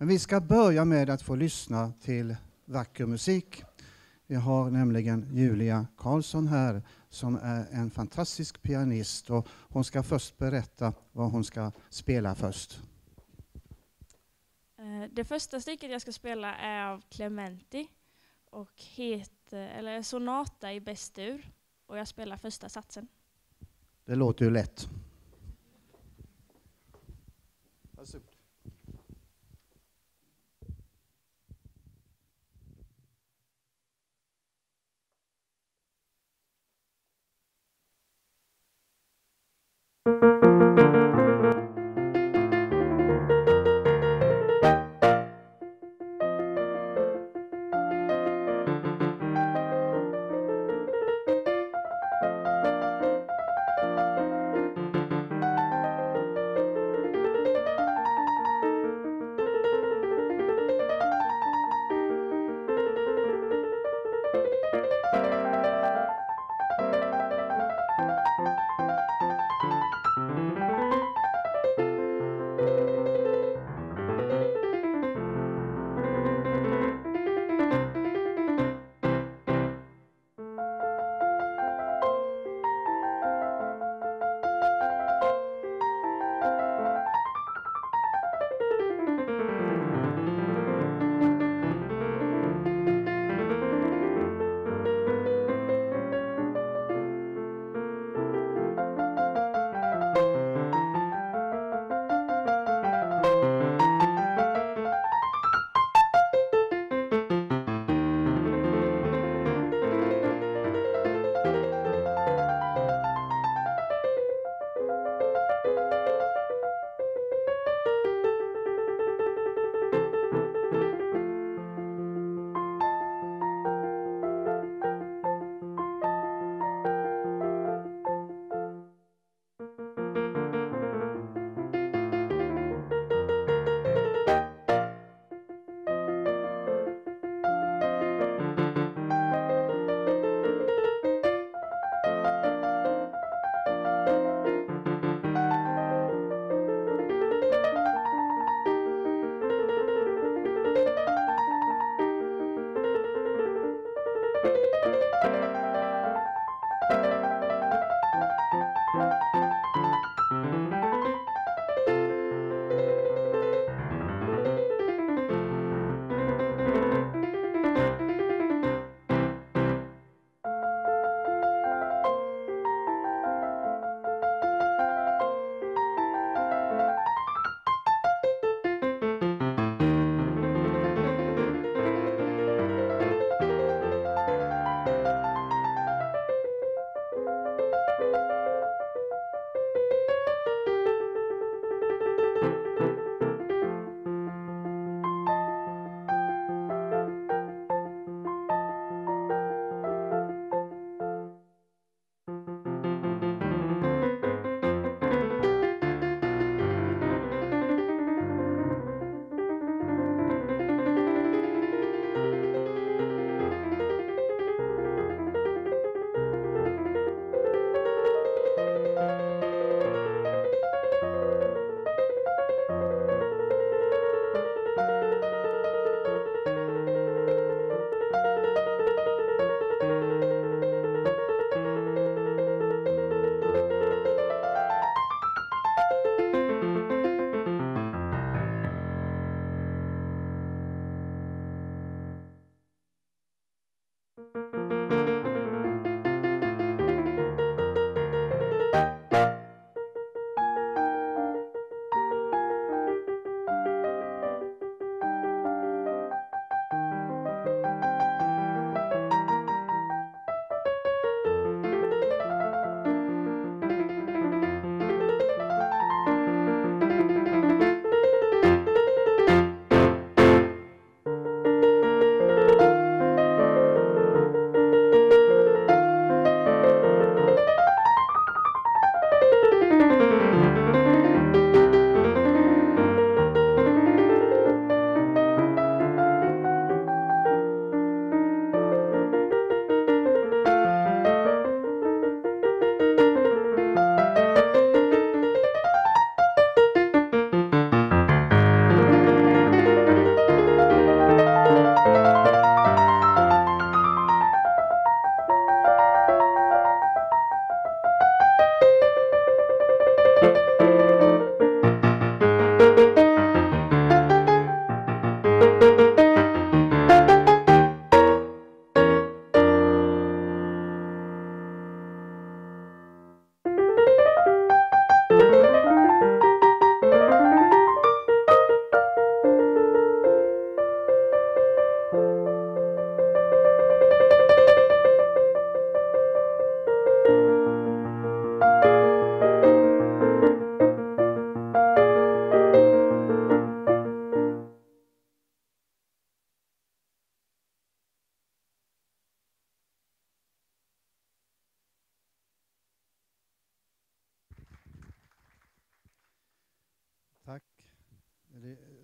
Men vi ska börja med att få lyssna till vacker musik. Vi har nämligen Julia Karlsson här som är en fantastisk pianist och hon ska först berätta vad hon ska spela först. Eh, det första stycket jag ska spela är av Clementi och heter, eller Sonata i bästur och jag spelar första satsen. Det låter ju lätt.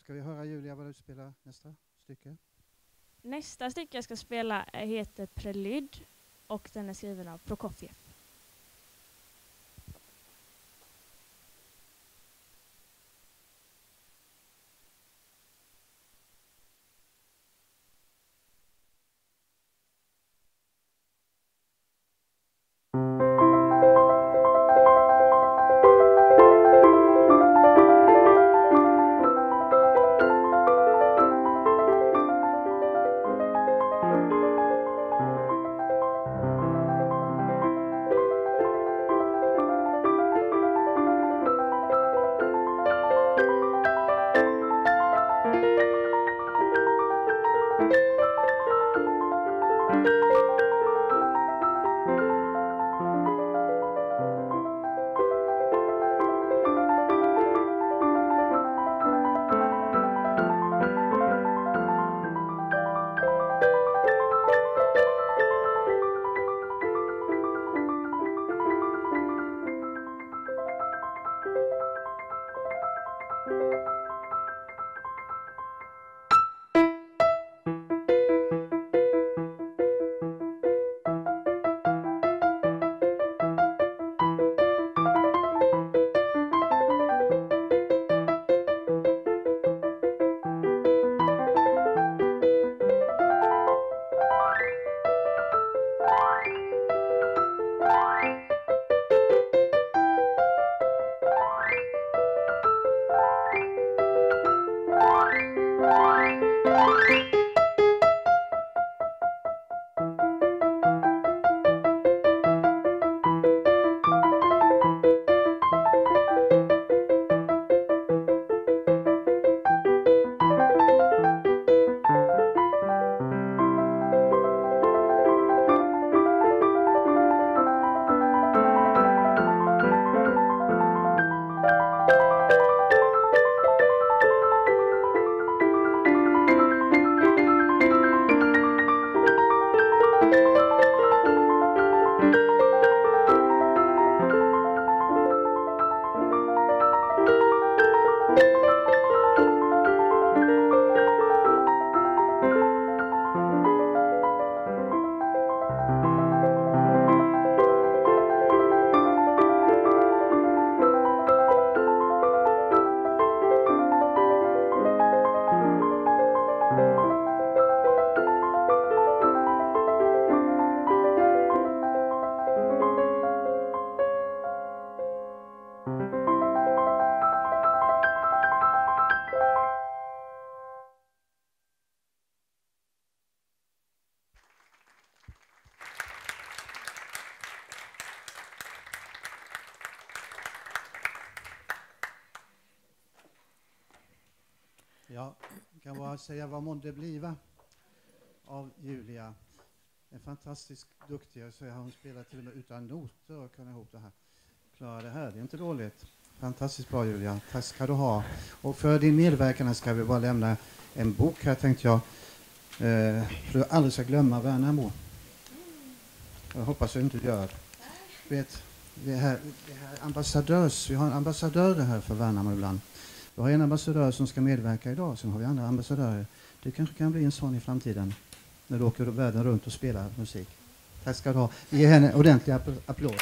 Ska vi höra Julia vad du spelar nästa stycke? Nästa stycke jag ska spela heter Prelyd och den är skriven av Prokofjev. Ja, jag kan bara säga vad månde bliva av Julia. En fantastiskt duktig, så hon spelar till och med utan noter och kan ihop det här. Klara det här, det är inte dåligt. Fantastiskt bra Julia, tack ska du ha. Och för din medverkan ska vi bara lämna en bok här tänkte jag. Eh, för du aldrig ska glömma Värnamo. Jag hoppas du inte gör. Vet, det här, det här ambassadörs, vi har en ambassadör här för Värnamo ibland. Vi har en ambassadör som ska medverka idag, sen har vi andra ambassadörer. Du kanske kan bli en sån i framtiden, när du åker världen runt och spelar musik. Tack ska du ha. Ge henne en ordentlig applåd.